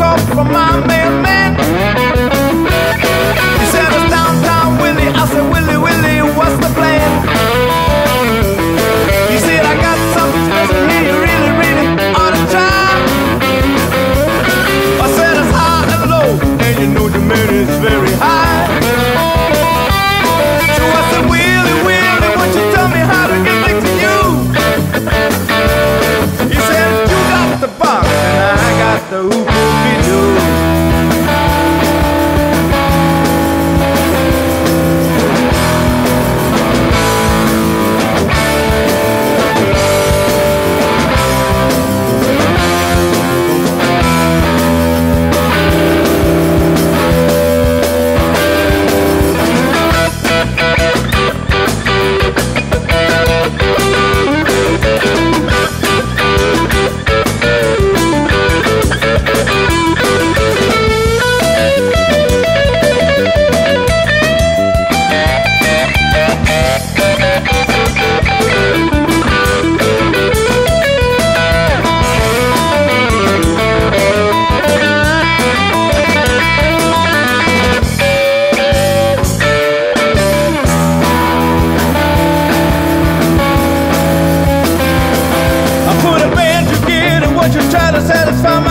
call from my mailman. He said it's downtown Willie. I said Willie, Willie, what's the plan? He said I got something special here. You really, really ought to try. I said it's high and low, and you know the man is what you try to satisfy my